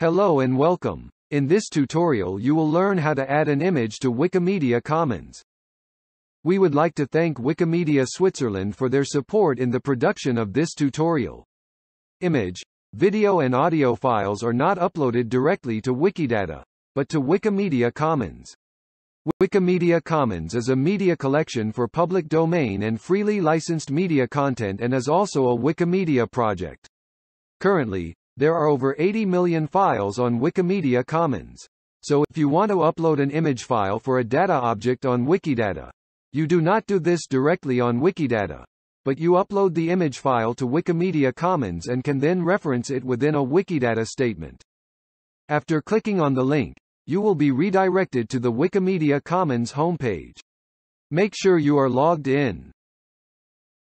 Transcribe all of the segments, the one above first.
Hello and welcome. In this tutorial you will learn how to add an image to Wikimedia Commons. We would like to thank Wikimedia Switzerland for their support in the production of this tutorial. Image, video and audio files are not uploaded directly to Wikidata, but to Wikimedia Commons. Wikimedia Commons is a media collection for public domain and freely licensed media content and is also a Wikimedia project. Currently, there are over 80 million files on Wikimedia Commons. So if you want to upload an image file for a data object on Wikidata, you do not do this directly on Wikidata, but you upload the image file to Wikimedia Commons and can then reference it within a Wikidata statement. After clicking on the link, you will be redirected to the Wikimedia Commons homepage. Make sure you are logged in.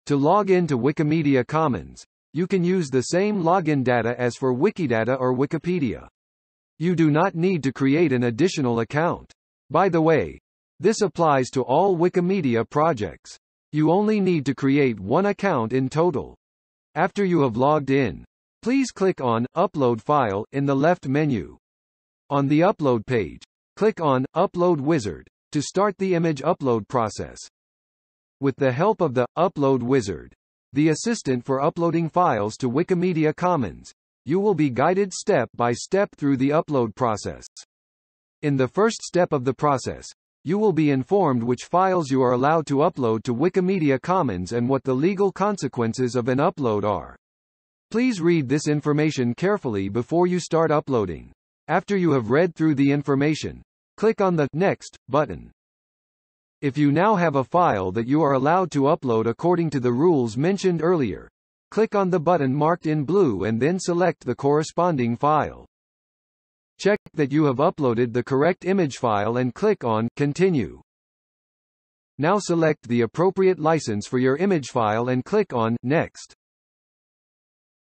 To log in to Wikimedia Commons, you can use the same login data as for Wikidata or Wikipedia. You do not need to create an additional account. By the way, this applies to all Wikimedia projects. You only need to create one account in total. After you have logged in, please click on Upload File in the left menu. On the upload page, click on Upload Wizard to start the image upload process. With the help of the Upload Wizard, the assistant for uploading files to Wikimedia Commons, you will be guided step by step through the upload process. In the first step of the process, you will be informed which files you are allowed to upload to Wikimedia Commons and what the legal consequences of an upload are. Please read this information carefully before you start uploading. After you have read through the information, click on the Next button. If you now have a file that you are allowed to upload according to the rules mentioned earlier, click on the button marked in blue and then select the corresponding file. Check that you have uploaded the correct image file and click on Continue. Now select the appropriate license for your image file and click on Next.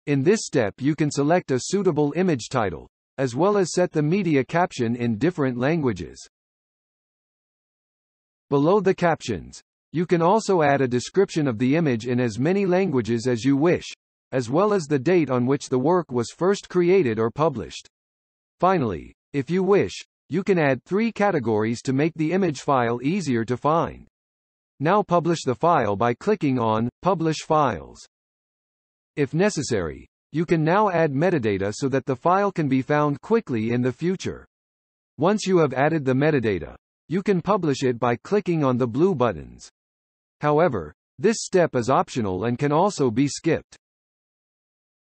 In this step you can select a suitable image title, as well as set the media caption in different languages. Below the captions, you can also add a description of the image in as many languages as you wish, as well as the date on which the work was first created or published. Finally, if you wish, you can add three categories to make the image file easier to find. Now publish the file by clicking on Publish Files. If necessary, you can now add metadata so that the file can be found quickly in the future. Once you have added the metadata, you can publish it by clicking on the blue buttons. However, this step is optional and can also be skipped.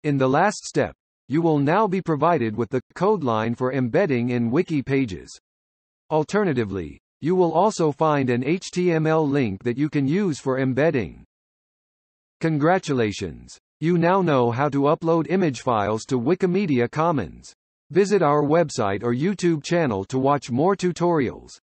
In the last step, you will now be provided with the code line for embedding in wiki pages. Alternatively, you will also find an HTML link that you can use for embedding. Congratulations! You now know how to upload image files to Wikimedia Commons. Visit our website or YouTube channel to watch more tutorials.